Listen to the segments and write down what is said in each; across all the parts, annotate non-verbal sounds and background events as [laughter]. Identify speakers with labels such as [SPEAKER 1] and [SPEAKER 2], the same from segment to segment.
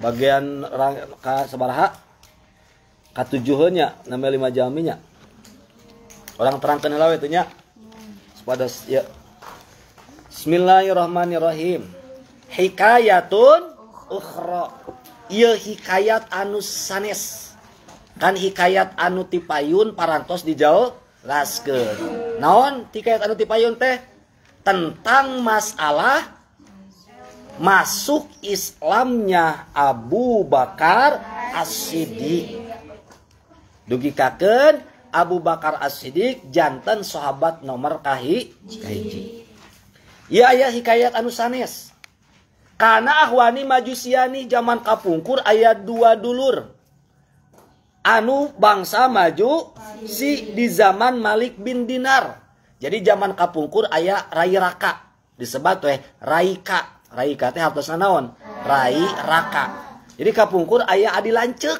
[SPEAKER 1] bagian ka sabaraha katujuhnya nama lima jaminya. Orang terangkan lawe itu nya. Pada ya. Bismillahirrahmanirrahim. Hikayatun ukhra. Ieu hikayat anu sanes. Kan hikayat anu tipayun parantos dijauh laskeun naon? Hikayat anu tipayun teh? Tentang masalah masuk Islamnya Abu Bakar As-Siddiq. Dugi kaken Abu Bakar As-Siddiq jantan sahabat nomor kahi kahiji. Ya aya hikayat anu sanes. Kana ahwani majusiani zaman kapungkur ayat dua dulur. Anu bangsa maju si di zaman Malik bin Dinar. Jadi zaman kapungkur ayat Rai Raka disebut weh Raika Rai kate hartosna naon? Rai raka. Jadi kapungkur ayah adi lancek.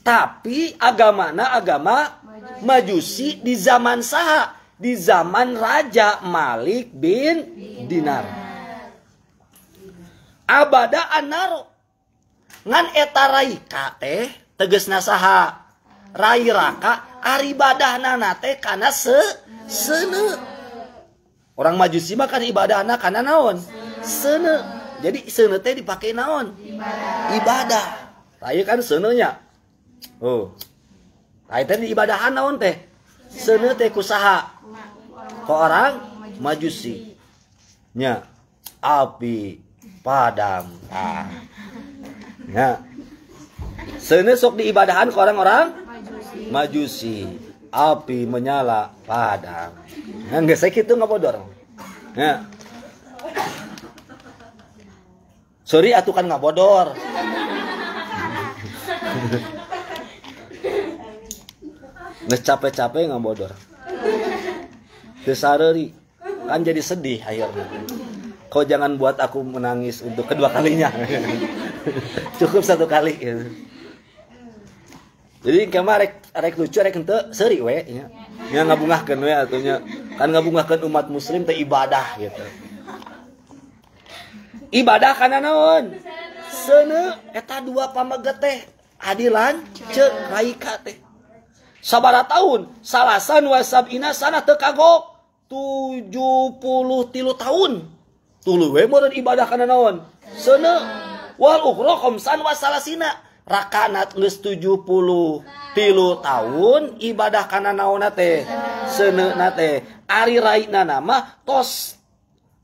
[SPEAKER 1] Tapi agamana agama majusi di zaman saha? Di zaman Raja Malik bin Dinar. Abada anaro. Ngan eta rai kate tegesna saha? Rai raka aribadah teh kana se seuneu. Orang majusi mah kan ibadah anak karena naon? Sene. Jadi sene teh dipakai naon? Ibadah. Ibadah. Kan senenya. Oh. Tayo teh ibadahan naon teh? Sene teh kusaha ke orang majusi. Nya. Api padam ah. Nya. Sene sok di ibadahan ke orang-orang majusi api menyala padam Nah, nggak saya gitu nggak bodor. Ya. Sorry, atuh kan nggak bodor. Nggak capek-capek nggak bodor. Desareri kan jadi sedih akhirnya. Kau jangan buat aku menangis untuk kedua kalinya. [laughs] Cukup satu kali. Jadi kemarin rek lucu rek ente seri we ya. Ya ngabungahkeun we atunya kan ngabungahkan umat muslim teh ibadah gitu. Ibadah karena naon? Sene eta dua pamaget teh adilan cek raika teh. Sabara tahun salasan wasabina sana teu kagok. 70 tilu tahun tulu we ibadah kana naon? Sene wal ukhra khamsan wasalasina rakanat geus 70 tilu tahun ibadah kana naona teh seneuna teh. Ari raina nama tos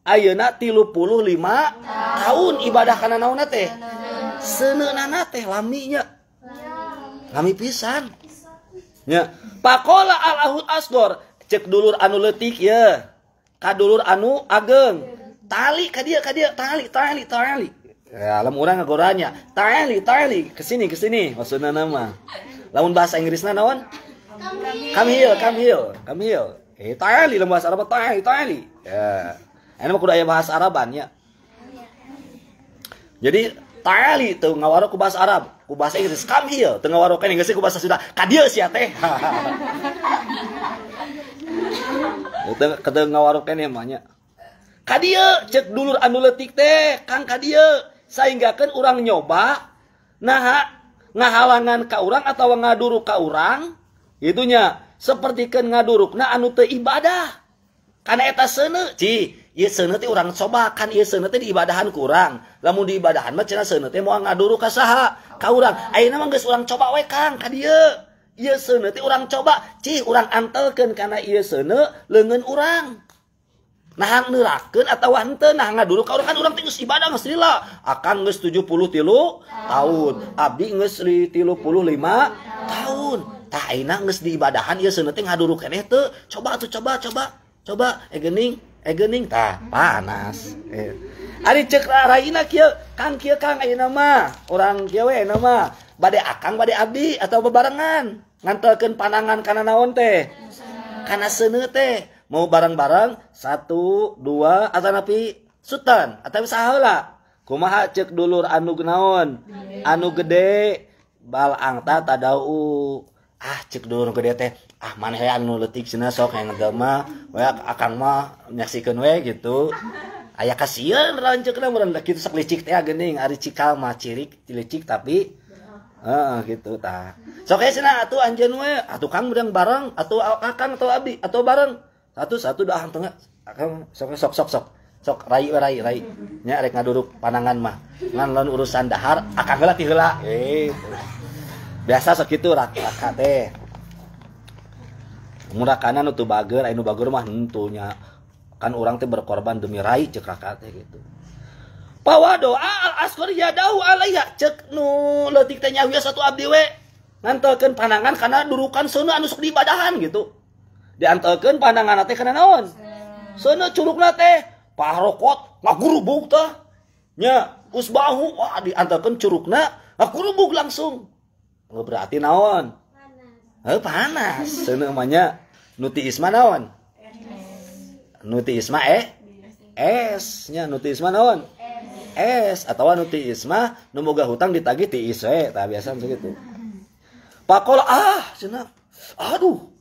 [SPEAKER 1] ayeuna 35 tahun ibadah kana naona teh. Seneuna teh laminya. Lami pisan. Nya pakola alahut asdor cek dulur anu letik ya. Kadulur anu ageng. Tali kadia kadia tali tali tali. Ya orang ngagoranya tali tali ke sini ke sini maksudnya nama lamun bahasa Inggrisnya naon come here come here come here Eh, tali dalam bahasa Arab tali, tali. Ya. Mah kudu aya bahasa Arabannya. Jadi tali tuh ngawaro ku bahasa Arab, ku bahasa Inggris come here, teu ngawaro kan Inggris ku bahasa Sunda. Ka dieu sia teh. [laughs] Itu kata ngawaro kan. Ka dieu cek dulur anu teh, Kang ka sainggakeun orang nyoba nah ngahalangan ka orang atau ngaduru ka orang itunya seperti kan ngaduruk nah anu teu ibadah. Karena eta seuneu ci ieu seuneu teh urang coba kan ieu seuneu teh diibadahan kurang lamun diibadahan mah cenah seuneu teh moal ngaduru ka saha ka urang. Ayeuna mah geus urang coba we Kang ka dieu. Ieu seuneu teh urang coba ci urang antelkeun kana ieu seuneu leungeun urang. nah neraken atau tenang dulu kalau kan orang tinggi ibadah ngesrila akan nges 70 tilu tahun. Abdi ngesri tilu puluh lima tahun. Tak enak nges di ibadahan ya seneting haduru keneh tuh coba tuh coba coba coba. Egening egening. Tah panas. Eh. Ari cek raina kia kang kia kang ayo nama orang kia we nama badai akang bade abdi atau bebarengan. Ngantelkan panangan karena naon teh? Karena sene teh. Mau bareng-bareng satu dua atau napi sutan atau saheula kumaha cek dulur anu naon anu gede bal angta tadau. Ah cek dulu ke dia teh. Ah mana ya anu letik cina sok yang agama we akang mah nyaksikan we gitu. Aya kasihan rancekna meureun kitu sok licik teh geuning ari cikal mah cirik licik tapi heeh gitu tah sok aya cenah atuh anjeun we. Atuh kang bareng atuh akang atau abi atau bareng satu satu dah tengah akang sok sok sok sok. Sok rai rai rai. Nya rek ngaduruk panangan mah. Ngan lawan urusan dahar akang heula ti heula. Eh biasa sok kitu rak rak teh. Murah kanan itu bager anu bager mah tentunya kan orang teh berkorban demi rai cek raka teh gitu. Pawa doa al askor yadahu alaiha. Cek nu letik teh nyawiya satu abdi we. Ngantelkeun panangan karena durukan seuneu anu sok diibadahan gitu diantelkeun panangan teh kana naon? Seuneu curugna teh pahrokot ngagurubuk teh nya usbahu wah diantelkeun curugna ngagurubuk langsung. Berarti naon? Eh panas. Seuneu namanya nuti isma naon? Nuti isma eh? Es. Nya nuti isma naon? Es. Atau nuti isma nu boga hutang ditagih ti iswe tah biasa begitu pakol ah cenah. Aduh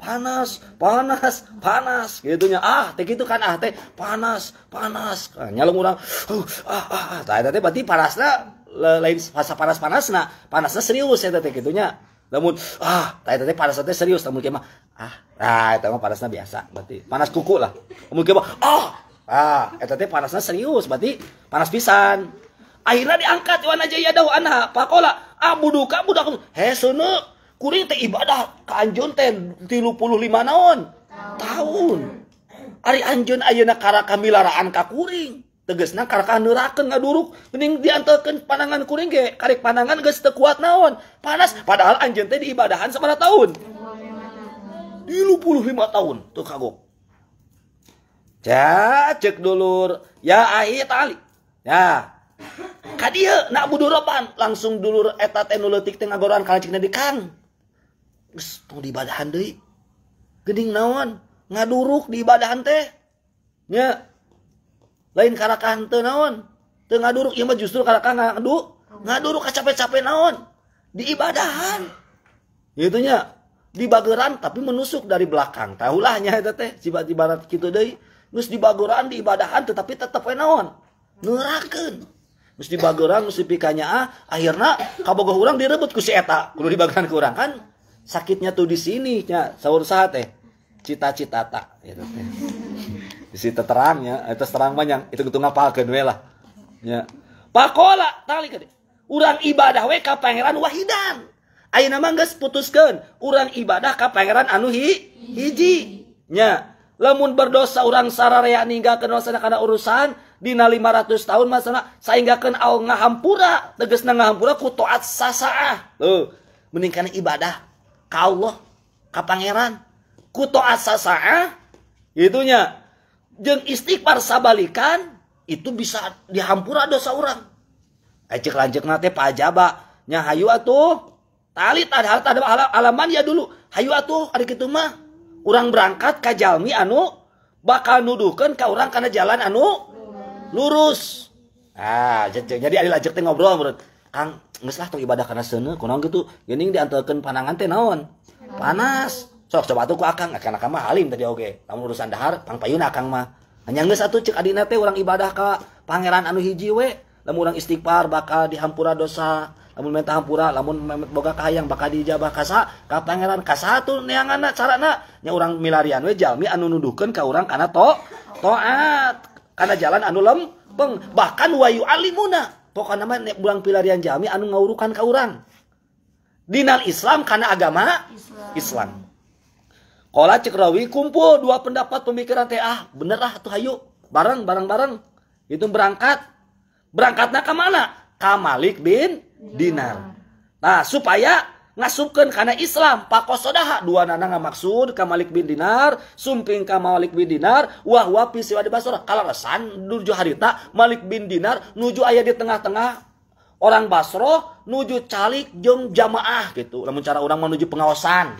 [SPEAKER 1] panas panas panas. Gitunya ah teh gitu kan ah teh. Panas panas. Nah, nyalung urang uh, ah ah ah. Teh berarti panasna lain fasa panas panasna panasna serius eta teh gitunya. Namun ah tah teh panas teh serius namun kieu mah ah ah itu mah panasnya biasa berarti panas kuku lah. Mungkin mah ah ah itu teh panasnya serius berarti panas pisan. Akhirnya diangkat wan aja ya dahu anak pakola ah buduka budak he sunu kuring teh ibadah ke anjun teh tilu puluh lima naon? Tahun. Ari anjun ayeuna kara kamilaraan ka kuring. Tegesna karka neurakeun ngaduruk. Mending diantelkeun panangan kuring ge. Karek panangan geus teu kuat naon? Panas. Padahal anjeun teh diibadahan sabaraha tahun. lima tahun. Tuh kagok. Ja cek dulur. Ya ahi tali. Ya. Kadia nak budurapan langsung dulur eta teh nuletik teh ngagoran kalajikna di kang geus tong di ibadahan deui. Geuning naon? Ngaduruk di ibadahan teh. Nya. Lain karakahan teu naon? Teu ngaduruk ieu mah justru ngadu ngaduruk capek-capek naon? Di ibadahan. Gitu nya. Di bageran tapi menusuk dari belakang. Tahulahnya itu teh tiba-tiba gitu deh nus di bageran di ibadahan tetapi tetap naon? Nurakeun nus di bageran nus dipikanya ah akhirnya kabogoh orang direbut ku si eta. Kudu di bageran ku urang kan sakitnya tuh di sini nya sahur saat teh cita-cita tak gitu. Teh di situ terangnya itu terang banyak. Itu kudu ngapalkeun we lah nya pakola tali gede urang ibadah we ka pangeran wahidan. Ayeuna mah geus putuskeun. Urang ibadah ka pangeran anu hi, hiji nya. Lamun berdosa urang sararea ninggalkeun dosana kana urusan dina 500 tahun masana sainggakeun au ngahampura. Tegasna ngahampura ku taat sasaah. Tuh mending kana ibadah ka Allah ka pangeran. Ku taat sasaah itunya. Jeung istighfar sabalikan itu bisa dihampura dosa urang Ecek lanjut nate pajaba nya hayu atuh. Tali ada ada alaman ya dulu. Hayu atuh ada gitu mah. Orang berangkat ke jalmi anu bakal nuduhkan ke orang karena jalan anu lurus. Ah jadi ada lajak teh ngobrol menurut Kang nggak tuh ibadah karena sana, kunaon gitu gini diantarkan panangan teh naon? Panas. Sok coba tuh ku akang akang akang mah alim tadi oge. Namun urusan dahar pang payun akang mah. Hanya nggak satu cek adina teh orang ibadah ka pangeran anu hiji we. Lamun orang istighfar bakal dihampura dosa. Lamun minta hampura lamun boga kahayang bakal dijabah kasa ka pangeran kasa tuh neanganna carana. Nya orang milarian we jalmi anu nuduhkeun ka urang kana to toat. Kana jalan anu lempeng. Bahkan wayu alimuna pokokna mah bulang pilarian jalmi anu ngaurukan ka urang. Dinal Islam karena agama Islam, Islam. Kala cek rawi kumpul dua pendapat pemikiran teh ah bener ah tuh hayu. Bareng bareng bareng. Itu berangkat. Berangkatnya ke mana? Ka Malik bin dinar. Nah supaya ngasupkan karena Islam. Pakosodaha. Dua nana nggak maksud ka Malik bin Dinar sumping ka Malik bin Dinar wah wah pisiwa di Basra kalau resan nuju harita Malik bin Dinar nuju ayah di tengah-tengah orang Basro nuju calik jeng jamaah gitu. Namun cara orang menuju pengawasan.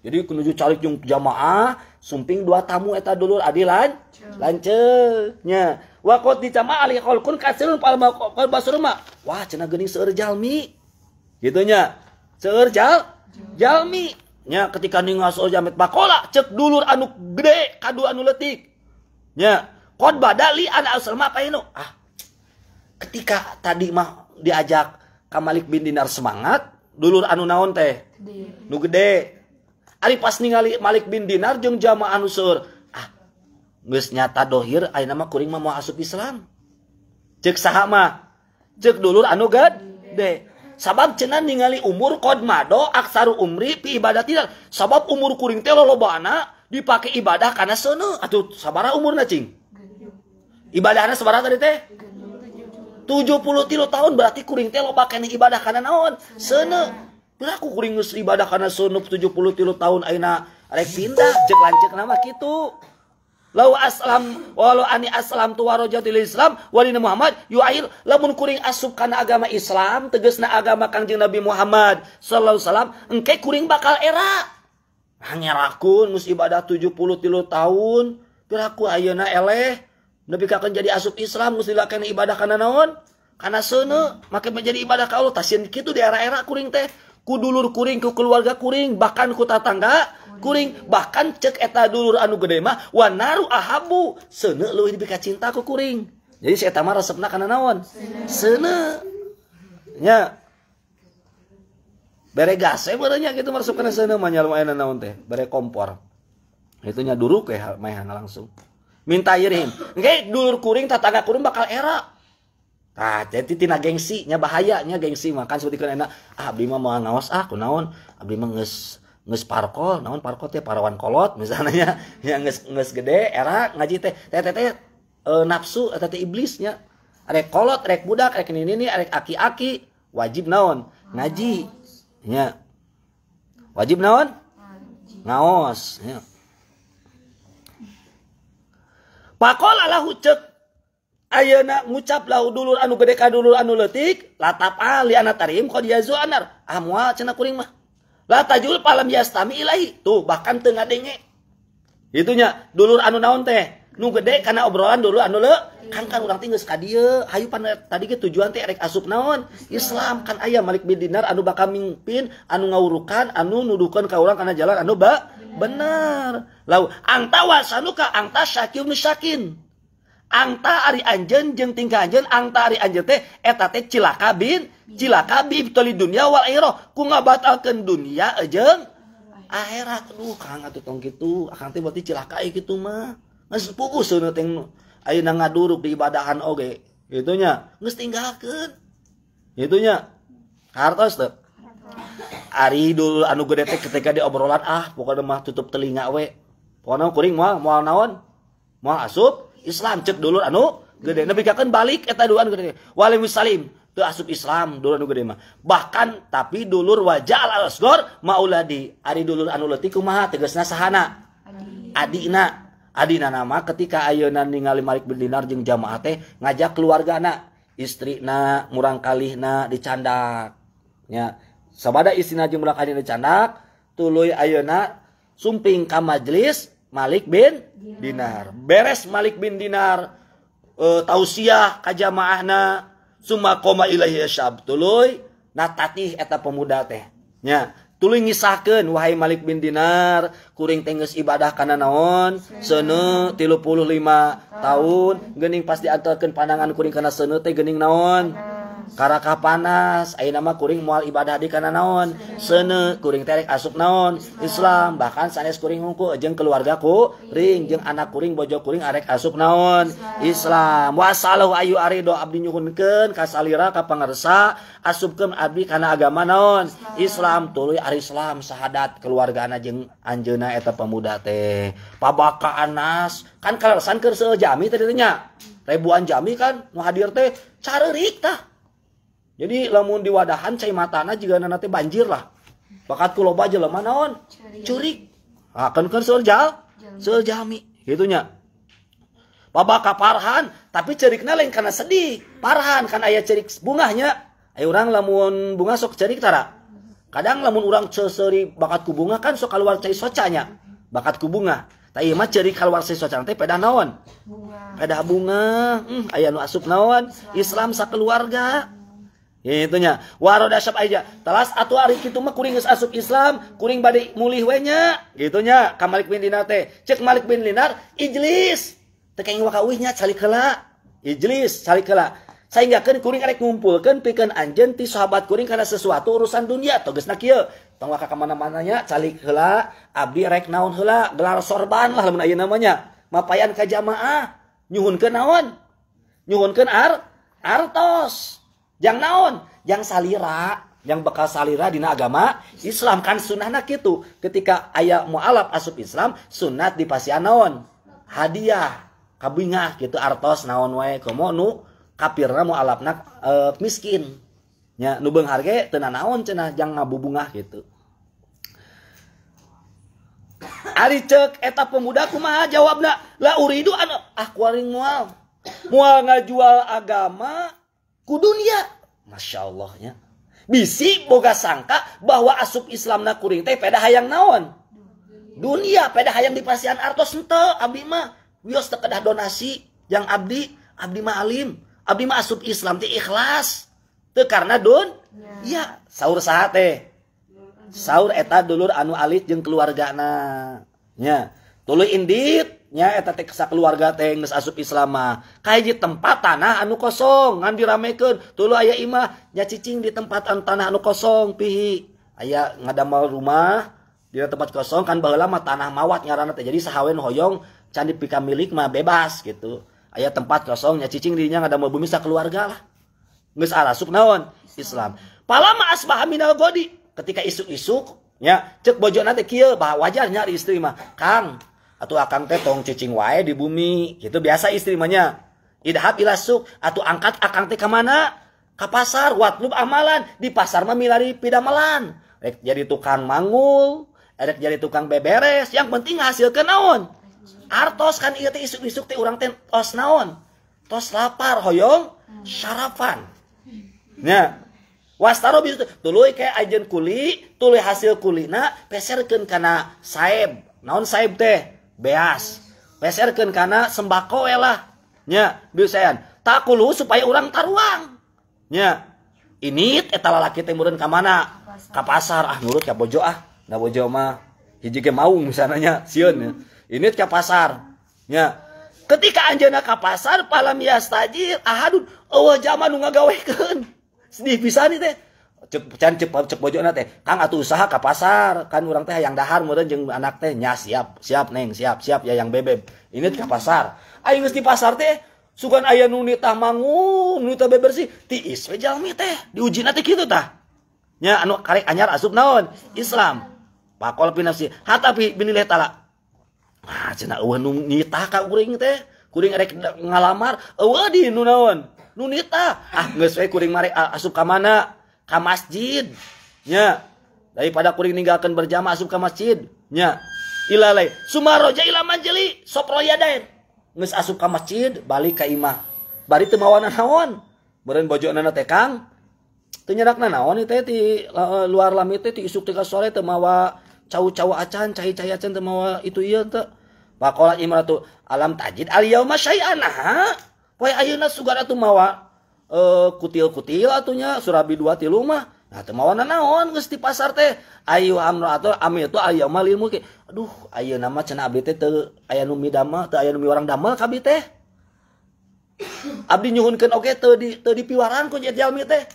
[SPEAKER 1] Jadi menuju calik jeng jamaah sumping dua tamu eta dulu adilan lancernya wakot dicama ali kholkun kasirun pal kal basurma wah cenah geuning seueur jalmi. Gitunya Seur jal, jalmi. Nya ketika ngaso jamet bakola cek dulur anu gede kadu anu letiknya khotbah dali anak asal mah ah ketika tadi mah diajak kamalik bin dinar semangat dulur anu naon teh? Nu gede. Ari pas ningali Malik bin Dinar jeung jamaah anu seueur ah geus nyata dohir ayeuna mah kuring mah mau asup Islam. Cek saha mah? Cek dulur anu gede. Sabab cenah ningali umur kod mado aksaru umri pi ibadah tidak sabab umur kuring teh lolobana dipakai ibadah karena sono atuh sabara umurna cing ibadahna sabara tadi teh 73 tahun berarti kuring teh loba kene ibadah kana naon? Seuneu. Berlaku kuring ibadah kana seuneu 73 tahun ayeuna rek pindah cek lanceuk nama kitu. Lau aslam walau ani aslam tu warojatil Islam walina Muhammad yu'ail lamun kuring asup kana agama Islam tegesna agama Kangjeng Nabi Muhammad sallallahu wasallam engke kuring bakal era. Hanya rakun mus ibadah 73 tahun berlaku ayeuna eleh Nabi akan jadi asup Islam dilakukan ibadah karena naon? Karena sana maka menjadi ibadah ka Allah. Tasieun kitu di era-era kuring teh. Ku dulur kuring, ku keluarga kuring, bahkan ku tatangga kuring, bahkan cek eta dulur anu gede mah wa naru ahabu. Seuneu leuwih dibika cinta ku kuring. Jadi si eta mah resepna kana naon? Seuneu. Nya. Bere gase beureunya gitu masuk kana seuneu mah nyalmaena naon teh? Bere kompor. Itunya duruk ya mayan langsung minta irim Oke, dulur kuring tetangga kuring bakal era Ah, jadi tina gengsi nya bahayanya gengsi. Makan seperti kan enak. Ah abdi mah mau ngawas ah naon? Abdi mah nges nges parkol. Naon parkol teh? Parawan kolot [laughs] misalnya ya nges nges gede era ngaji teh. Teh teh, teh e, nafsu eta teh iblisnya rek kolot rek budak rek ini ini rek aki-aki. Wajib naon? Ngaji ya wajib naon? Ngaos ya Pakola lahu cek Ayeuna ngucap lau dulur anu gede ka dulur anu letik latap ali anak tarim kau dia zuanar amwal cina kuring mah. Latajul palam yastami ilahi. Tuh bahkan tengah denge itunya dulur anu naon teh? Nu gede karena obrolan dulu anu le kan kan orang tinggal dieu. hayu pan tadi ke tujuan teh erek asup naon? Islam kan aya Malik bin Dinar anu bakal mimpin anu ngawurukan anu nuduhkeun ka orang karena jalan anu ba bener. Lau angtawa sanuka angta syakir syakin. Angta ari anjen jeng tingkah anjen angta ari anjen teh eta teh cilaka bin cilaka bin toli dunia wal akhirah. Ku ngabatalkeun dunia jeung akhirat. Duh kang atuh tong kitu akang teh berarti cilaka kitu mah. Geus puguh seuneu teh ayeuna ngaduruk di ibadahan oge. Gitunya geus tinggalkeun. Gitunya hartos teh. Ari dulu anu gede teh ketika di obrolan ah pokoknya mah tutup telinga we. Pokoknya kuring mau mau naon? Mau asup Islam cek dulu anu gede. Nabi kakan balik eta duan gede. Walim salim teu asup Islam dulu anu gede mah. Bahkan tapi dulur wajah al asgor mauladi. Ari dulur anu leutik kumaha tegasna sahana. Adina. Adina nama ketika ayeuna ningali Malik bin Dinar jeung jamaah teh ngajak keluargana. Istrina murang kalihna dicandak. Nya sabada istrina jeung murang kalihna dicandak tuluy ayeuna sumping ka majelis Malik bin Dinar. Beres Malik bin Dinar. E, tausiah kajamaahna summa koma ilahi syab. Tuluy natatih eta pemuda teh. Nya tuluy ngisahkeun wahai Malik bin Dinar kuring tengges ibadah kana naon? Seuneu 35 tahun. Gening pas diantarkeun pandangan kuring kana seuneu teh gening naon? Karakah panas. A nama kuring mual ibadah di karena naon? Sene kuring terek asup naon? Islam. Bahkan sanes kuring hungku jeng keluargaku ring jeng anak kuring bojo kuring arek asup naon? Islam. Wasallahu ayu arido abdi nyuhunkeun ka salira ka pangarsa asupkeun abdi kana agama naon? Islam. Tuluy ari Islam. Sahadat keluargana jeung anjeuna eta pemuda teh. Pabaka anas kan kalasan keur seujami tadi nya. Ribuan jami kan nu hadir teh. Carerik tah jadi lamun di wadahan cai matana juga nanti banjir lah. Bakat kulo baja lah manaon curik akan kan surjal surjami gitunya. Baba kaparhan tapi cerikna lain karena sedih. Parhan kan ayah cerik bunganya ayo orang lamun bunga sok cerik tara. Kadang lamun orang seseri bakat ku bunga kan sok keluar cai socanya. Bakat ku bunga. Tapi mah cerik keluar cai socanya teh peda naon? Peda bunga. Hmm, ayah nu asup naon? Islam sakeluarga itunya. Waroda syab aja. Telas atau hari itu mah kuring asup Islam kuring bade mulih we nya. Gitunya ka Malik bin Dinar teh. Cek Malik bin Dinar ijlis. Teu kaing wakawihnya calik kela ijlis cali kela kan kuring arek ngumpulkeun pikeun anjeun ti sahabat kuring karena sesuatu urusan dunia geusna kieu tong ka mana-mananya cali heula, abdi rek naon heula gelar sorban lah lamun ayeuna namanya. Mapayan ka jamaah nyuhunkeun naon? Nyuhunkeun ar artos. Yang naon? Yang salira. Yang bakal salira dina agama Islam. Kan sunnahna gitu ketika ayat mualaf asup Islam sunat dipasian naon? Hadiah. Kabingah gitu artos naon wae. Komo nu kapirna mu alapna e, miskin. Nya nu harga tenan naon cenah? Jang ngabubungah gitu Ari cek eta pemuda kumaha? Jawabna la uridu anu ah kuaring mual. Mual ngajual agama ku dunia Masya Allahnya bisi boga sangka bahwa asup Islamna kuring teh peda hayang naon dunia peda hayang dipasian artos ente abdi mah wios tekedah donasi yang abdi abdi mah alim Abdi mah asup Islam teh ikhlas. Teu karena dun. Ya, ya sahur saha teh. Sahur eta dulur anu alit jeung keluargana. Nya, tuluy indit nya keluarga teh geus asup Islam mah. Kahiji tempat tanah anu kosong ngan diramekeun. Tuluy aya imah nya cicing di tempat tanah anu kosong pihi. Aya ngadamel rumah di tempat kosong kan baheula mah tanah mawat teh. Jadi sahawen hoyong candi pika milik mah bebas gitu ayat tempat kosongnya cicing dirinya nggak ada mau bumi keluarga lah nggak arasuk naon Islam palama asbah minal godi ketika isuk-isuk ya cek bojo nanti kia bah wajarnya di istri mah kang atau akang teh tong cicing wae di bumi. Gitu biasa istri mahnya idhab ilasuk atau angkat akang teh ke mana ke pasar. Watlub amalan. Di pasar mah milari pidamelan rek jadi tukang mangul. Rek jadi tukang beberes. Yang penting hasil kenaon artos kan iya teh isuk-isuk teh urang teh tos naon? Tos lapar hoyong syarafan. Nya. Wastaro bisu tuluy kayak ajen kuli tuluy hasil kulina peserkeun kana saeb. Naon saeb teh beas. Peserkeun kana sembako lah. Nya biusayan takulu supaya orang taruang. Nya ini eta lalaki teh meureun ka mana? Ka pasar. Ah nurut ka bojo ah. Da bojo mah hiji ge misalnya sieun ya ini ke pasar. Ya ketika anjana ke pasar palam yastajir ahadun oh zaman nu ngagawekeun sedih pisan teh atau usaha ke pasar. Kan orang teh yang dahar kemudian anak teh nyah siap siap neng siap siap ya yang bebek. Ini ke pasar. Ayo di pasar teh sukan ayah nunitah mangun sih bebersih tiis jalmi teh. Diuji teh gitu tah. Nya anu karek anyar asup naon? Islam. Pakol pinafsi hatapi leh tala ah cina eueuh nu nitah ka kuring teh. Kuring rek ngalamar eueuh di nu naon? Nu nitah. Ah geus we kuring mare asup ka mana? Ka masjid. Nya daripada kuring ninggalkeun berjamaah asup ka masjid. Nya ilalai. Sumaroja ila manjeli sop royadain geus asup ka masjid balik ka imah. Bari teu mawana naon meureun bojona teh kang teu naon teh ti luar lamit teh ti isuk tiga sore teu mawa cawu-cawu acan cai-cai acan teu mawa itu ieu teu Pakola imratu alam tajid al yauma syai'an? Poe ayeuna sugar atuh mawa uh, kutil-kutil atunya surabi dua tilu mah. Nah teu mawa naon geus di pasar teh. Ayu amratu ami itu al yauma lil mulki. Aduh ayeuna mah cenah abdi teh teu aya nu midama teu aya nu orang damel ka abdi teh. Abdi nyuhunkeun oge teu di teu dipiwaran ku jalmi teh.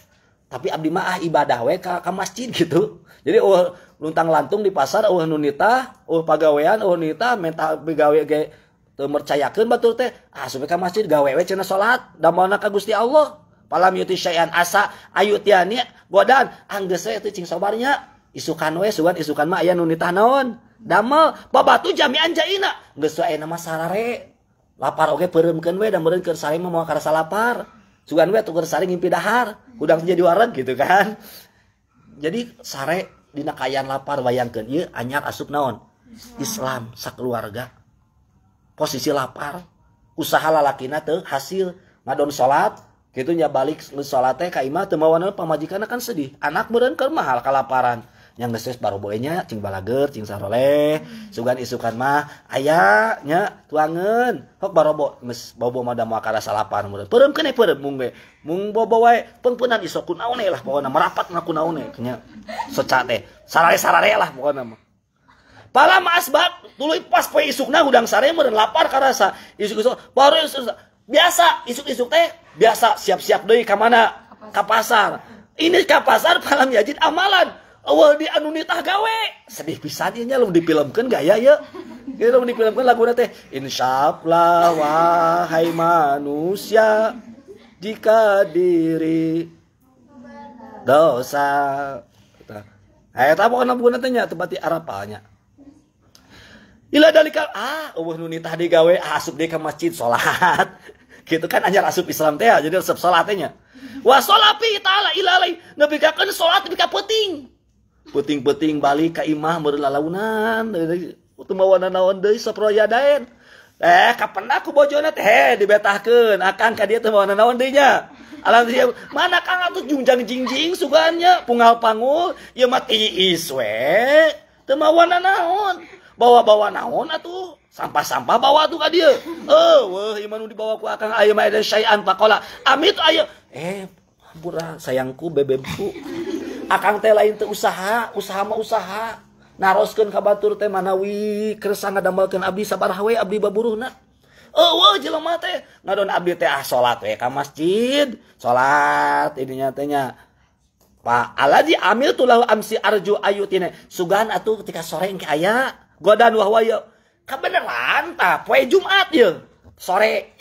[SPEAKER 1] Tapi abdi mah ah ibadah we ka, ka masjid [laughs] gitu. Jadi oh luntang lantung di pasar oh nunita oh pagawean oh nita minta begawe ge teu mercayakeun batur teh. Ah supaya ka masjid gawe we cenah salat damalna ka Gusti Allah palam yuti syai'an asa ayu tiani godan anggeus teh cing sabarnya isukan we sugan isukan mah aya nu nitah naon? Damel babatu jami'an jaina. Geus nama sarare. Lapar oge peureumkeun we da meureun keur sare mah moal karasa lapar. Sugan we tuker sare ngimpi dahar udang jadi wareg gitu kan. Jadi sare dina kayan lapar bayangkan iya anyar asup naon? Islam sakeluarga. Posisi lapar usaha lalakina tuh hasil. Ngadon salat gitu nya balik salat teh ka imah teu mawana pamajikan kan sedih. Anak meureun keur mahal kalaparan. Yang geus baru boenya cing balager cing saroleh sugan isukan mah aya nya tuangeun. Hok barobo geus bobo mah da moal kada salapan meureun. Peureum keneh peureum mung mung bobo wae pengpunan iso kunaone lah pokona merapat na kunaone nya soca teh sarare sarare lah pokona mah. Pala asbak tuluy pas poe isukna hudang sare meureun lapar karasa isuk-isuk baru isuk, biasa isuk-isuk teh biasa siap-siap deui ka mana? Ka pasar. ini ka pasar palam yajid amalan. Awal di anu nitah gawe. Sedih pisan ieu nya lu difilmkeun gaya ya Kita lu difilmkeun lagu teh insyaallah wahai manusia jika diri dosa. Eta pokoknya bukan tanya tempat arapanya. Ila dalika ah eueuh nu nitah digawe ah, asup deui ka masjid salat. [laughs] gitu kan anjar asup Islam teh jadi resep salat teh nya. Wa ta'ala ilalai nepikakeun salat nepi ka peuting. Peuting-peuting balik ka imah meureun lalaunan. Teu mawana naon deui saproya daen. Eh kapan aku bojona teh he dibetahkeun akan ka dieu teu mawana naon deui nya. Mana kang atuh jungjang jingjing suganya pungal pangul ya iswe teu mawana naon bawa-bawa naon atuh? Sampah-sampah bawa tuh ka dieu. Eh wah iman dibawa ku akang. Aya mah syai'an faqala amit aya eh hampura sayangku bebebku. Akang teh lain teh usaha usaha mah usaha. Naroskeun ka batur teh manawi kersa ngadambalkeun abdi sabaraha we abdi baburuhna wah jelema teh. Ngadon abdi teh ah salat we ka masjid, salat ininya tehnya. Pak Aladi amil tulah amsi arju ayutine. Sugan atuh ketika sore engke aya godan wahwaya. Kabeneran ta poe Jumat ye. Sore.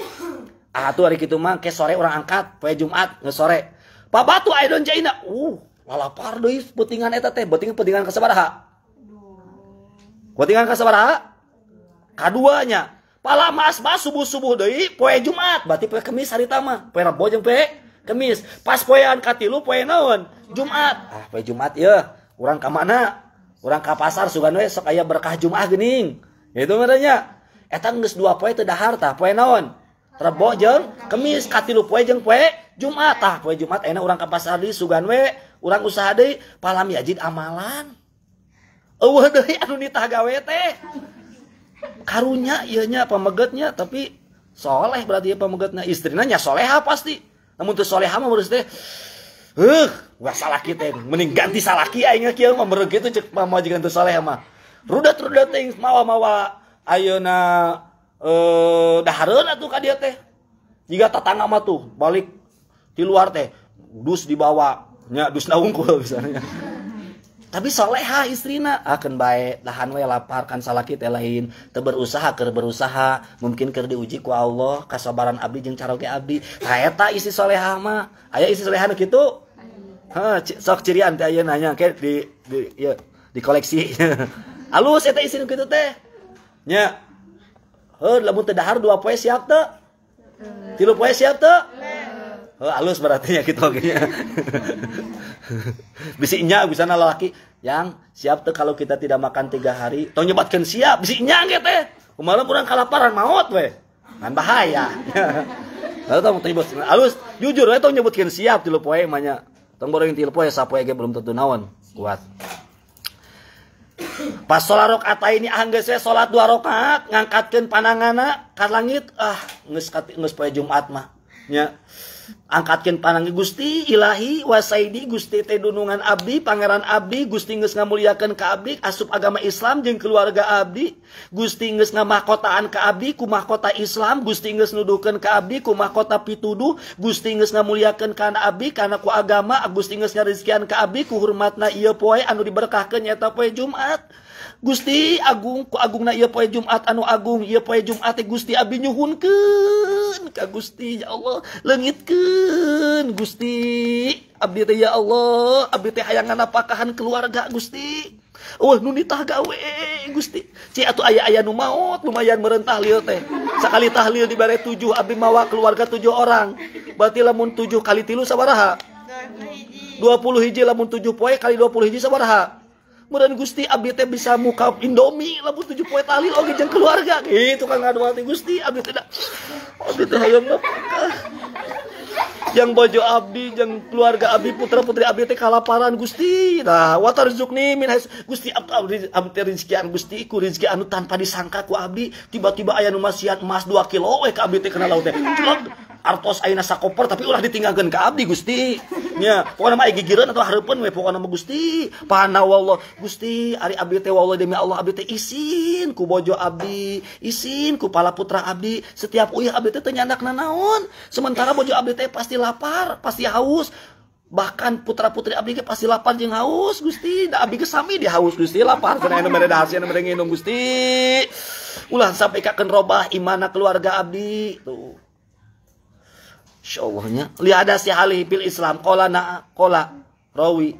[SPEAKER 1] Ah tuh hari kitu mah ke sore orang angkat poe Jumat nge sore. Pak batu don jaina. Uh, lalapar deui beutingan eta teh, beutingan beutingan ka sabaraha? Beutingan ka sabaraha? Kaduanya pala mas mas subuh subuh deh poe Jumat berarti poe Kemis hari tama poe Rabu jeung poe Kemis pas poean katilu poe naon Jumat ah poe Jumat ya orang ke mana orang ke pasar sugan we sok aya berkah Jumat gening itu merenya eta geus dua poe teu dahar tah poe naon? Rebo jeung Kemis katilu poe jeung poe Jumat tah. Poe Jumat enak orang ke pasar di sugan we. Orang usaha deui palam yajid amalan. Eueuh deui anu nitah gawe teh. Karunya ianya pamegetnya tapi soleh berarti ya pamegetnya istrinya nya soleha pasti. Namun tuh soleha mah teh eh wah salah kita mending ganti salaki aing kieu mah mereu kitu cek pamajikan teu soleha mah rudat rudat teh mawa-mawa ayeuna eh dahareun atuh ka dieu teh. Jika tatangga mah tuh balik di luar teh dus dibawa nya dus naungkul [laughs] misalnya. Tapi soleha istrina. Akan baik lahan we lapar kan salah kita lain. Teu berusaha ker berusaha mungkin ker diuji ku Allah kasabaran abdi jeung caroge abdi. Eta isi soleha mah aya isi soleha nu kitu ha sok cirian teh aya nanya ke di di ya di koleksi [laughs] alus eta isi nu kitu teh. Nya heuh lamun teu dahar dua poe siap teu. Tilu poe siap teu? Oh, halus berarti ya gitu oke. [laughs] Bisinya bisa laki yang siap tuh kalau kita tidak makan tiga hari tau nyebatkan siap. Bisinya gitu teh. Kemarin kurang kalaparan maut weh kan bahaya. [laughs] Lalu tau tibus halus jujur we tau nyebutkan siap tilu poe emangnya tong borong tilu poe sapoe ge belum tentu naon. Kuat. Pas sholat rokaat ini angge saya sholat dua rokaat ngangkatkan panangana ke langit ah nges nges Jumat mah. Nya angkatkan panangi Gusti Ilahi wasaidi Gusti teh dunungan Abdi Pangeran Abdi Gusti nges ngamuliakan ke Abdi asup agama Islam jeung keluarga Abdi Gusti nges ngamahkotaan ke Abdi ku mahkota Islam Gusti nges nuduhkeun ke Abdi ku mahkota pituduh Gusti nges ngamuliakan kana Abdi kana ku agama Gusti nges ngarizkian ke Abdi ku hormatna ieu poe anu diberkahkeun nyaeta poe Jumat Gusti Agung ku Agung na poe Jumat anu Agung iya poe Jumat Gusti Abi nyuhunkeun ka Gusti ya Allah leungitkeun Gusti Abdi teh ya Allah Abdi teh hayangan apakahan keluarga Gusti. Wah nu nitah gawe Gusti. Ci atuh aya-aya nu maot lumayan merentah lieu teh. Sakali tahlil dibare tujuh abdi mawa keluarga tujuh orang. Berarti lamun tujuh kali tilu sabaraha? 20 hiji. Lamun tujuh poe kali 20 hiji sabaraha Mudah Gusti abdi teh bisa muka Indomie lamun tujuh poe talil oge jeung keluarga. Gitu kan ngaduati Gusti abdi teh abdi teh hayang yang bojo abdi yang keluarga abdi putra putri abdi teh kalaparan Gusti. Nah watarzukni min Gusti abdi abdi rizkian Gusti ku rizki anu tanpa disangka ku abdi. Tiba-tiba aya nu masian emas 2 kilo we ka abdi teh kana laut teh. Artos ayeuna sakoper tapi ulah ditinggalkan ke abdi Gusti. Nya pokoknya mah gigireun atau hareupeun we pokoknya mah Gusti. Pana wallah Gusti ari abdi teh wallah demi Allah abdi teh isin ku bojo abdi isin ku pala putra abdi. Setiap uyah abdi teh teu nyandakna naon. Sementara bojo abdi teh pasti lapar pasti haus. Bahkan putra putri abdi pasti lapar jeung haus Gusti. Da abdi sami dia haus Gusti. Lapar. Kana anu mere dahar anu mere nginum Gusti. Ulah sampai kakeun robah imana keluarga abdi. Tuh. Insyaallah nya ada si halih bil Islam. Qala na qala rawi.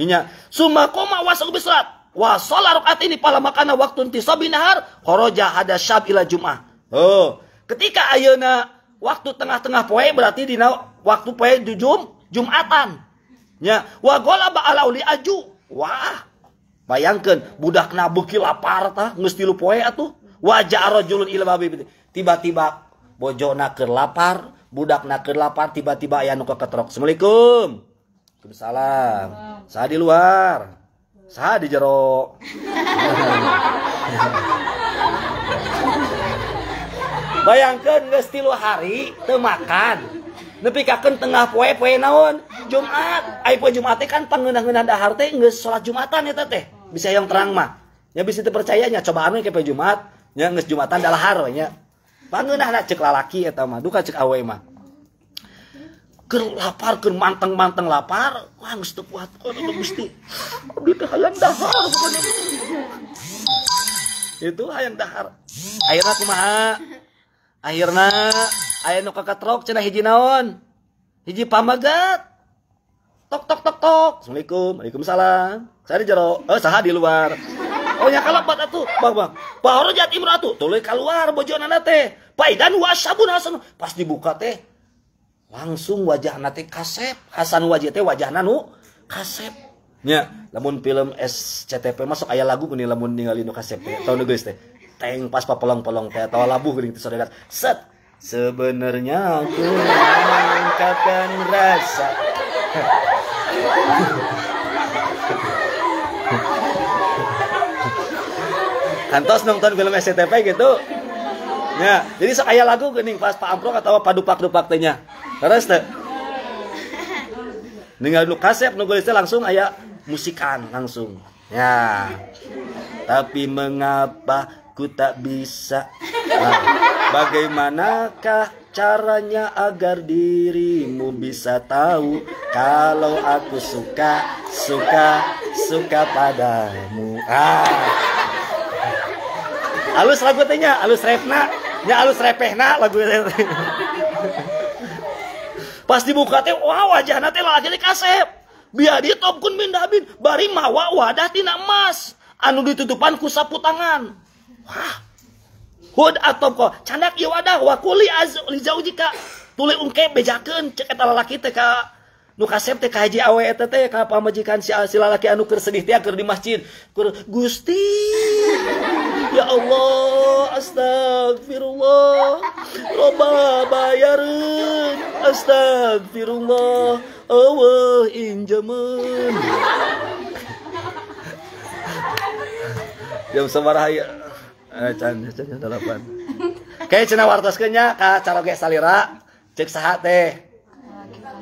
[SPEAKER 1] Nya summa qoma wa salat wa salat rakaat ini pala makana waktu intisabi nahar. Kharaja hada syab ila jum'ah. Oh ketika ayeuna waktu tengah-tengah poe berarti dina waktu poe jujum Jumatan. Ya, wa golaba ala uli aju. Wah. Bayangkan budak nabuki lapar ta geus tilu poe atuh. Wajah rajulun ila babi. Tiba-tiba bojona keur lapar, budak keur lapar, tiba-tiba aya nu keketrok. Assalamualaikum. Waalaikumsalam. Saha di luar? Saha di jero? [laughs] Bayangkan geus tilu hari teu makan. Nepi kaken tengah poe poe naon? Jumat. Ai poe Jumat kan pangeunah-ngeunah dahar teh geus salat Jumatan eta teh. Bisa yang terang mah. Nya bisa teu percayanya coba anu ke poe Jumat. Nya geus Jumatan dalahar we nya. Pangeunahna cek lalaki eta mah duka cek awe mah. Keur lapar keur manteng-manteng lapar wah geus teu kuat oh Gusti abdi hayang dahar itu hayang dahar. Akhirnya kumaha akhirnya ayah nu kakatrok cenah hiji naon? Hiji pamagat. Tok tok tok tok. Assalamualaikum waalaikumsalam. Saya di jero oh saha di luar. Oh nya kalapat atuh. Bang bang. Baru jat imratu tuluy keluar bojonana teh. Paidan wasabun hasan. Pas dibuka teh langsung wajah nate kasep. Hasan wajah teh wajahna nu kasep. Nya lamun film SCTP masuk ayah lagu gini lamun ningali nu kasep teh. Tahu geus teh teng pas papelong-pelong teh tawa labuh geuning teh saudara set Sebenarnya aku mengungkapkan rasa. Kantos nonton film SCTV gitu. Ya, jadi sok aya lagu geuning pas Pak Amprok atau padupak-dupak teh nya. Terus teh. Ningali nu kasep nu langsung aya musikan langsung. Ya. Tapi mengapa ku tak bisa. Nah, bagaimanakah caranya agar dirimu bisa tahu kalau aku suka suka suka padamu? Ah. Alus lagu tanya alus repna nya alus repehna lagu pas dibuka teh wah wajah teh lagi kasep. Biar di top kun bin dabin bari mawa wadah tina emas. Anu ditutupan ku sapu tangan Wah. Hud atau kok candak ieu wadah wa kuli az li zaujika tuluy ungke bejakeun cek eta lalaki teh ka nu kasep teh ka haji awe eta teh ka pamajikan si, si lalaki anu keur sedih teh keur di masjid. Keur Gusti ya Allah astagfirullah loba bayareun astagfirullah eueuh injemun [laughs] jam sabaraha Eh, can can delapan. Kayak cina wartoskeunnya ka caroge salira cek saha teh.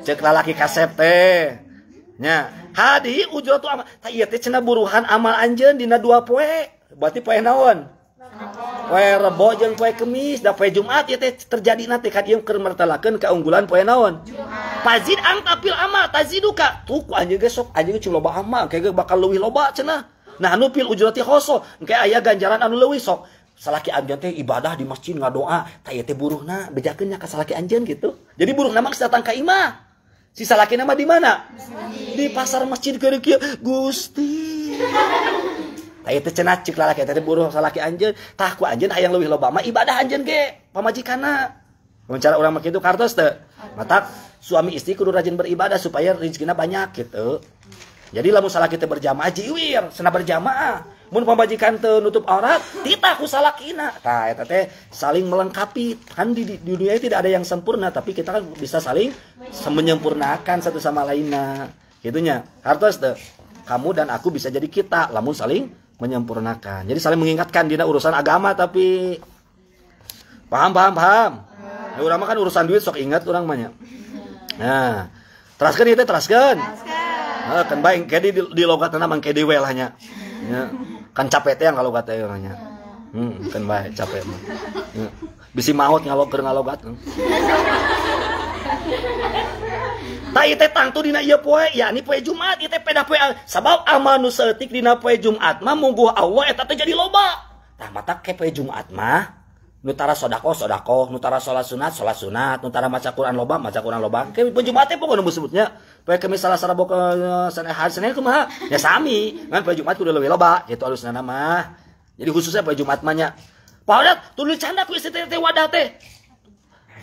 [SPEAKER 1] Cek lalaki kasep teh. Nya, hadi ujratu amal. Ta ieu teh cenah buruhan amal anjeun dina dua poe. Berarti poe naon? Poe Rebo jeung poe Kemis, da poe Jumat ieu teh terjadi nanti ka dieu keur mertelakeun keunggulan poe naon? Pazid ang tapil amal taziduka. Tuh ku anjeun ge sok anjeun loba amal, kayak bakal leuwih loba cenah. Nah anu pil ujurati khoso, engke aya ganjaran anu leuwih sok. Salaki anjeun teh ibadah di masjid ngadoa, ta ieu teh buruhna bejakeun nya ka salaki anjeun gitu. Jadi buruhna mah datang ka imah. Si salaki nama di mana? Di pasar masjid keur kieu. Gusti. Ta ieu teh cenah cik lalaki teh buruh salaki anjeun, tah ku anjeun hayang leuwih loba mah ibadah anjeun ge pamajikanna. Cara orang mah kitu kartos teh. Mata suami istri kudu rajin beribadah supaya rezekina banyak gitu. Jadi lamun salah kita berjamaah jiwir, sena berjamaah. Mun pembajikan teu nutup aurat, tita ku salakina. Tah eta teh saling melengkapi. Kan di, dunia ini tidak ada yang sempurna, tapi kita kan bisa saling menyempurnakan satu sama lainnya. Gitunya. Hartos teh kamu dan aku bisa jadi kita lamun saling menyempurnakan. Jadi saling mengingatkan dina urusan agama tapi paham paham paham. orang mah kan urusan duit sok ingat orang mah nya nah teraskan itu teraskan Nah, kan baik kayak di, di logat nama kayak di well hanya ya. kan capek teh kalau kata orangnya hmm, kan baik capek mah ya. bisi maut ngalog ke ngalogat Nah, itu tangtu dina iya poe, ya ini poe Jumat, itu peda poe sabab amal nu seutik dina poe Jumat mah mungguh Allah eta teh jadi loba. Tah mata ke poe Jumat mah nutara sodako sodako, nutara sholat sunat sholat sunat, nutara maca Quran loba maca Quran loba. Ke poe Jumat teh pokoknya sebutnya. Poe kemis salah sarabo ke sana hari Senin kumaha? Ya sami, kan poe Jumat kudu leuwih loba, gitu alusna mah. Jadi khususnya poe Jumat mah nya. Pak tulis canda ku istri teh wadah teh.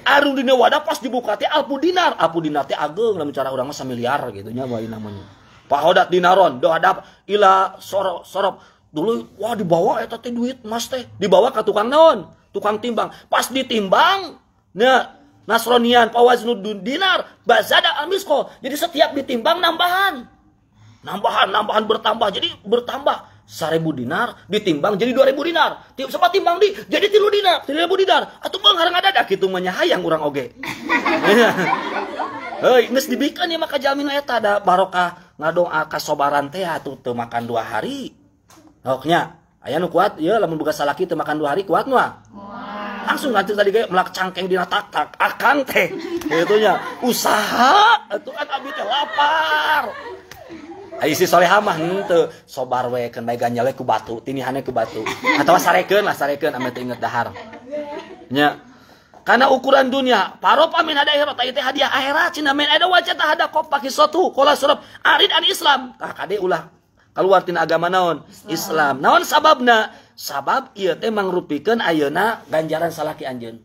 [SPEAKER 1] Arung dina wadah pas dibuka teh alpu dinar, alpu dinar teh ageng dalam cara orang mah miliar gitu nya bae namanya. Pak dinaron, do ada ila sorop sorop dulu wah dibawa eta teh duit mas teh dibawa ke tukang naon tukang timbang. Pas ditimbang nah Nasronian pawaznud dinar bazada amisko jadi setiap ditimbang nambahan. Nambahan nambahan bertambah. Jadi bertambah seribu dinar ditimbang jadi dua ribu dinar. Sempat timbang di? Jadi tilu dinar tilu ribu dinar. Atau bang harang ada dah gitu menyahayang orang oge [laughs] hei nges dibikin ya maka jamin eta ada barokah ngadoa kasobaran teh atuh teu makan dua hari. Oknya aya nu kuat ya lamun buka salaki teu makan dua hari kuat nu langsung ngatur tadi kayak melak cangkeng dina tak tak akan teh. [laughs] Gitu nya usaha itu kan abdi teh lapar. Isi soleha mah henteu sobar we keun bae ganjal ku batu tinihane ku batu. Atawa sarekeun lah sarekeun ame teu inget dahar. Nya karena ukuran dunia paro pamin ada akhirat teh hadiah akhirat cina men ada wajah tah ada kop pakai suatu kola surab arid an Islam. Tah kade ulah keluar tina agama naon? Islam, naon sababna? Sabab ieu teh mangrupikeun ayeuna ganjaran salaki anjeun.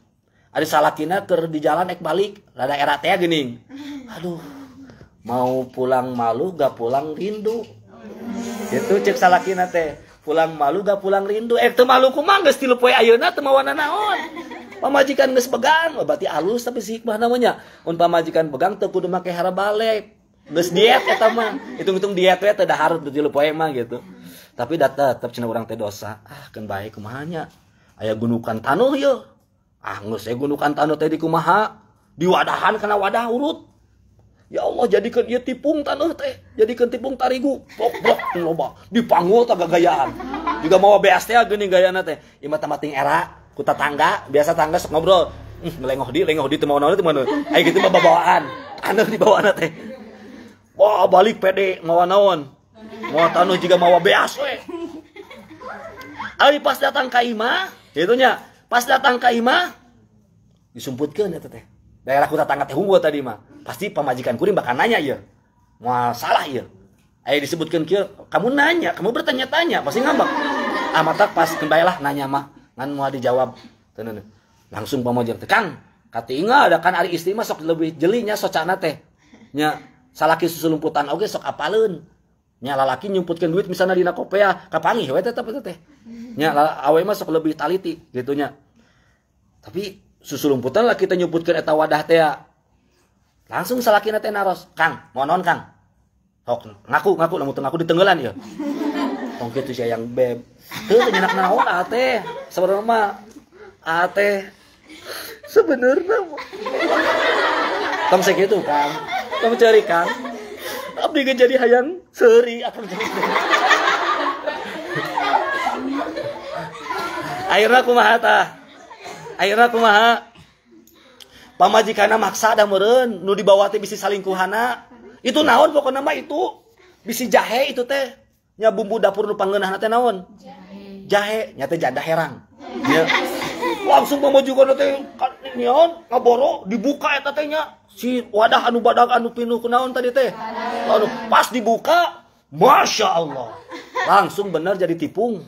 [SPEAKER 1] Ada salakina keur di jalan ek balik rada era teh geuning. [laughs] Aduh mau pulang malu gak pulang rindu. Itu cek salaki nate pulang malu gak pulang rindu. Eh tuh malu kumang geus tilu poe ayeuna teu mawana naon? Pamajikan geus begang oh, berarti alus tapi si hikmah namanya. Un pamajikan begang teu kudu make geus diet eta mah. Hitung-hitung diet we teu dahar teu tilu poe mah gitu. Tapi data tetap cina orang teh dosa. Ah kan baik kumahanya aya gunukan tanuh ah geus gunukan tanuh teh di kumaha? Diwadahan kana wadah urut. Ya Allah jadikan dia tipung tanah teh, jadikan tipung tarigu, blok blok loba, dipanggul tak gayaan. Juga mau beas teh geuning gayana teh. Imah tamating era, ku tangga, biasa tangga sok ngobrol. Lengoh di, lengoh di teu mau Aya gitu mah bawaan. Taneuh di bawana teh. Wah, balik pede ngawa naon. Mau taneuh juga mau beas we. Ari pas datang ka imah, itunya, pas datang ka imah disumputkeun eta teh. Daerah kota tangga teh tadi mah pasti pemajikan kuring bakal nanya ya mau salah ya ayo disebutkan kia kamu nanya kamu bertanya-tanya pasti ngambek. Ah mata pas kembalilah nanya mah ngan mau dijawab. Tenan langsung pemajikan kang kati ingat ada kan hari istri mah sok lebih jelinya socana teh. Nya salaki susulumputan oke sok apalun nya lalaki nyumputkan duit misalnya di nakopea kapangi we tetep teh nya awe mah sok lebih taliti gitunya tapi susulumputan lah kita nyebutkan eta wadah teh langsung salakina teh naros. Kang non kang. Hok, ngaku ngaku ngaku di tenggelan ya tong kitu sia yang beb teu nyenak naon ate sebenarnya mah ate sebenarnya tong segitu kang tong cari kang abdi jadi hayang seri akan jadi akhirnya kumaha tah akhirnya kumaha pamajikana maksa ada meren nu dibawa teh bisi salingkuhana. Itu naon pokoknya mah itu? Bisi jahe itu teh. Nya bumbu dapur nu panggeunah teh naon? Jahe. Nya jadah herang. Ya langsung pamajikan teh nyaon ngaboro dibuka eta teh si wadah anu badag anu pinuh kunaon tadi teh? Lalu pas dibuka Masya Allah. Langsung benar jadi tipung.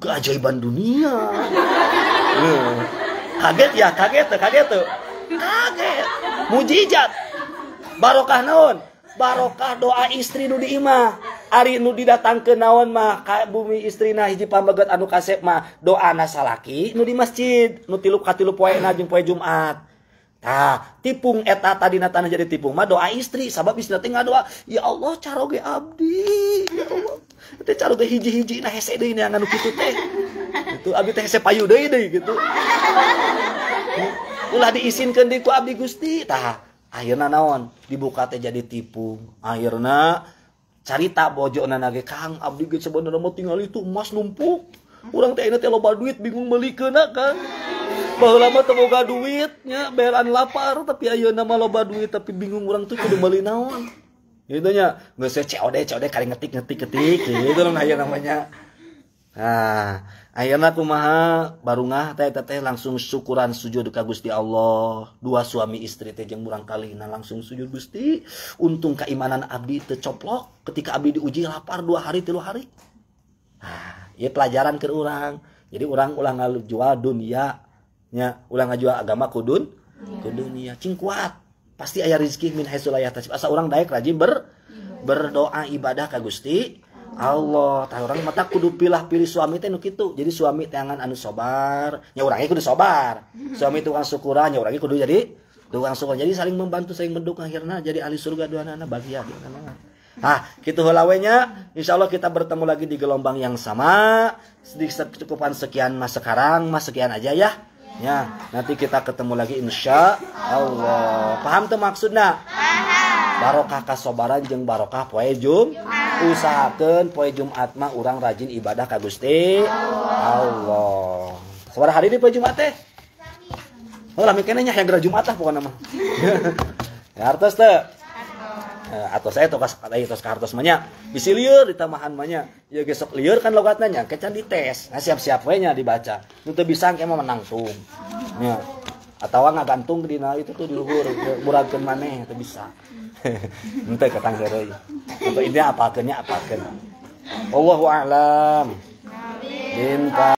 [SPEAKER 1] Keajaiban dunia. Kaget ya kaget tuh kaget. Tuh kaget. Mujizat. Barokah naon? Barokah doa istri nu imah Ari nu didatang ke naon mah ka bumi istrina hiji pambaget anu kasep mah doa nasalaki nu di masjid. Nu tilu katilu poe na jeung poe Jumat Nah, tipung eta tadi natana jadi tipung mah doa istri sabab istri teh doa. Ya Allah caroge abdi ya Allah. Teh caroge hiji-hiji nah hese deui anu kitu teh. Itu abdi teh hese payu deui deui gitu. Ulah diizinkan di ku abdi gusti. Tah akhirnya naon? Dibuka teh jadi tipu akhirnya carita bojo nage kang abdi ge sebenarnya mau tinggal itu emas numpuk orang teh teh loba duit bingung beli kena kan bahwa lama temoga duitnya bayaran lapar tapi ayo nama loba duit tapi bingung orang tuh kudu beli naon. Gitu nya. Nggak saya COD COD kali ngetik ngetik ngetik gitu loh ayo namanya. Nah akhirnya kumaha baru ngah teh teh langsung syukuran sujud ka Gusti Allah. Dua suami istri teh jeung murang kali nah langsung sujud Gusti. Untung keimanan abdi teu coplok ketika abdi diuji lapar dua hari tilu hari. Nah ya pelajaran ke orang jadi orang ulang jual dunia nya ulang ngajual agama kudun kudunia cing kuat. Pasti ayah rizki min haitsulayah tasib asa orang daek rajin ber berdoa ibadah ka Gusti Allah. Tah orang mata kudu pilah pilih suami teh nu kitu. Jadi suami tangan anu sobar nya urangnya kudu sobar. [laughs] Suami tukang syukuran nya urangnya kudu jadi tukang syukur jadi saling membantu saling mendukung akhirnya jadi ahli surga dua anak bahagia di Ah, gitu helawenya. Insya Allah kita bertemu lagi di gelombang yang sama. Sedikit cukupan sekian mas sekarang, mas sekian aja ya. Ya, nanti kita ketemu lagi insya Allah. Paham tuh maksudnya? Barokah kasobaran jeng barokah poe jum. Usahakan poe Jumat mah orang rajin ibadah ka Gusti Allah. Sebarang hari ini poe Jumat teh? Oh, lami kene nya yang geura Jumat lah pokoknya mah. ya artos teh. Eh, atau saya tugas kata itu kartos manya bisa liur di tamahan manya ya besok liur kan logatnya nya. Kecan dites nah siap siap nya dibaca. Itu bisa kayak menang tuh ya atau nggak gantung di itu tuh di luhur muragkeun maneh itu bisa. [laughs] Ente ketang heureuy untuk ini apa apakeunnya apakeun. Allahu a'lam. Amin.